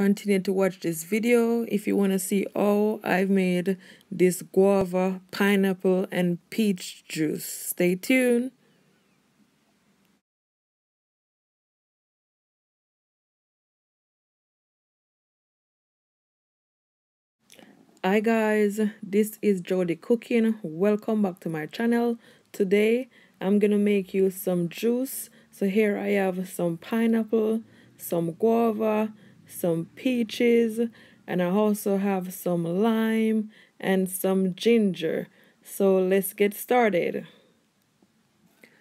continue to watch this video if you want to see how I've made this guava, pineapple, and peach juice. Stay tuned. Hi guys, this is Jody Cooking. Welcome back to my channel. Today I'm gonna make you some juice. So here I have some pineapple, some guava, some peaches, and I also have some lime and some ginger. So let's get started.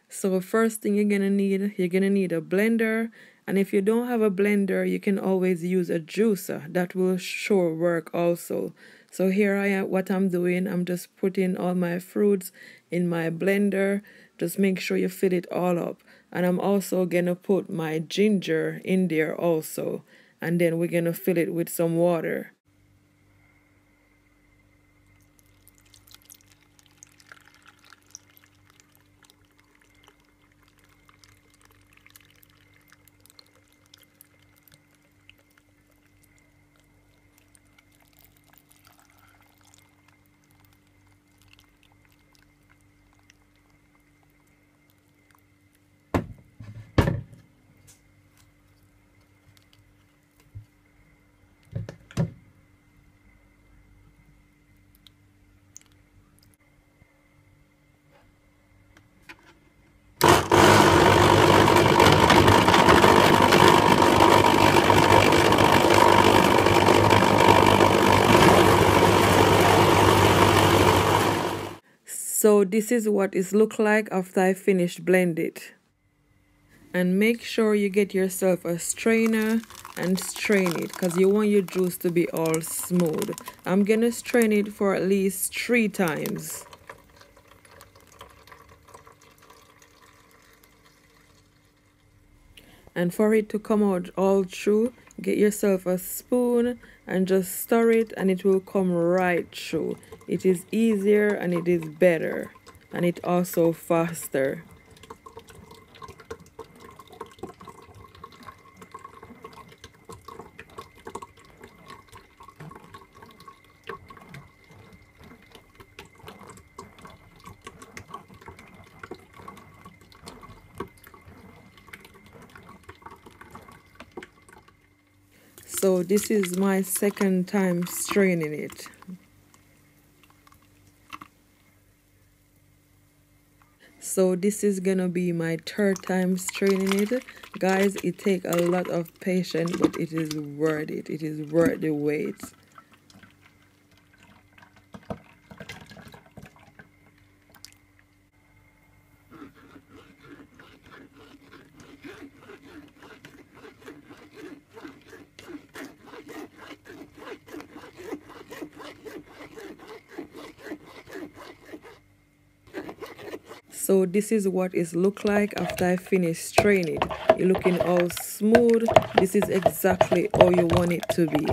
So first thing you're gonna need, you're gonna need a blender. And if you don't have a blender, you can always use a juicer. That will sure work also. So here I am, what I'm doing, I'm just putting all my fruits in my blender. Just make sure you fill it all up. And I'm also gonna put my ginger in there also. And then we're gonna fill it with some water. So this is what it look like after I finished blend it. And make sure you get yourself a strainer and strain it because you want your juice to be all smooth. I'm gonna strain it for at least three times. And for it to come out all through, get yourself a spoon and just stir it and it will come right through it is easier and it is better and it also faster so this is my second time straining it. So this is gonna be my third time straining it. Guys it take a lot of patience but it is worth it. It is worth the wait so this is what it look like after I finish straining it you're looking all smooth. This is exactly how you want it to be.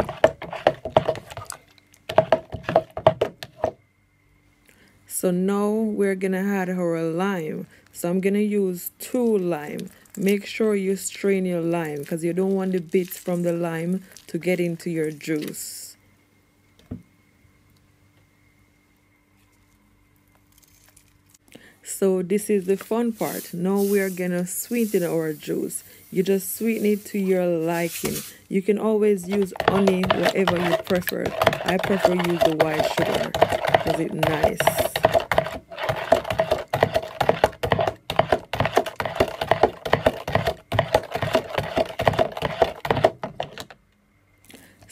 So now we're gonna add our lime. So I'm gonna use two lime. Make sure you strain your lime because you don't want the bits from the lime to get into your juice So this is the fun part. Now we are gonna sweeten our juice. You just sweeten it to your liking. You can always use honey, whatever you prefer. I prefer use the white sugar because it's nice.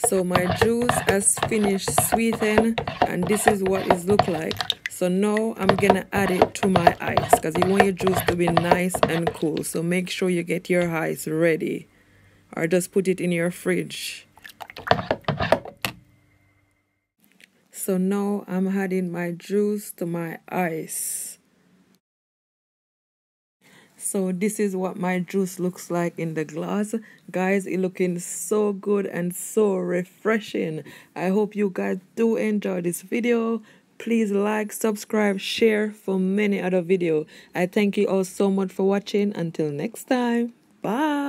So my juice has finished sweetened and this is what it look like. So now I'm gonna add it to my ice because you want your juice to be nice and cool. So make sure you get your ice ready or just put it in your fridge. So now I'm adding my juice to my ice. So this is what my juice looks like in the glass. Guys, it looking so good and so refreshing. I hope you guys do enjoy this video please like subscribe share for many other video. I thank you all so much for watching. Until next time. Bye